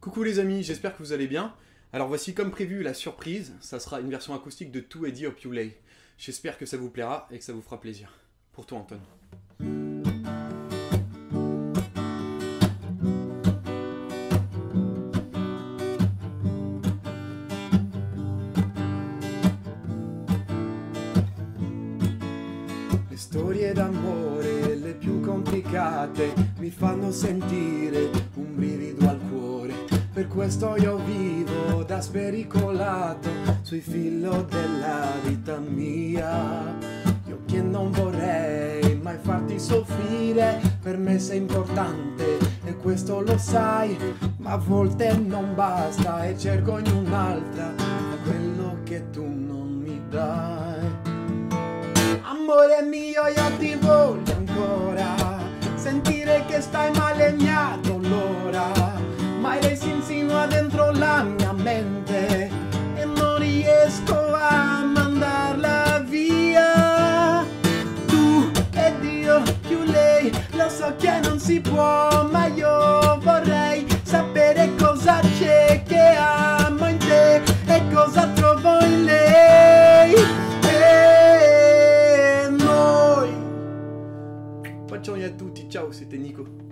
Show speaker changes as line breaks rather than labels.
Coucou les amis, j'espère que vous allez bien. Alors voici comme prévu la surprise, ça sera une version acoustique de Too Eddie Up. J'espère que ça vous plaira et que ça vous fera plaisir. Pour toi Anton. Le storie d'amore, le più complicate, mi fanno sentire Per questo io vivo da spericolato sui filo della vita mia. Io che non vorrei mai farti soffrire, per me sei importante e questo lo sai, ma a volte non basta e cerco in un'altra quello che tu non mi dai. Amore mio, io ti voglio dentro la mia mente e non riesco a mandarla via. Tu ed io più lei, lo so che non si può, ma io vorrei sapere cosa c'è che amo in te e cosa trovo in lei. E noi. Bacioni a tutti, ciao, siete Nico.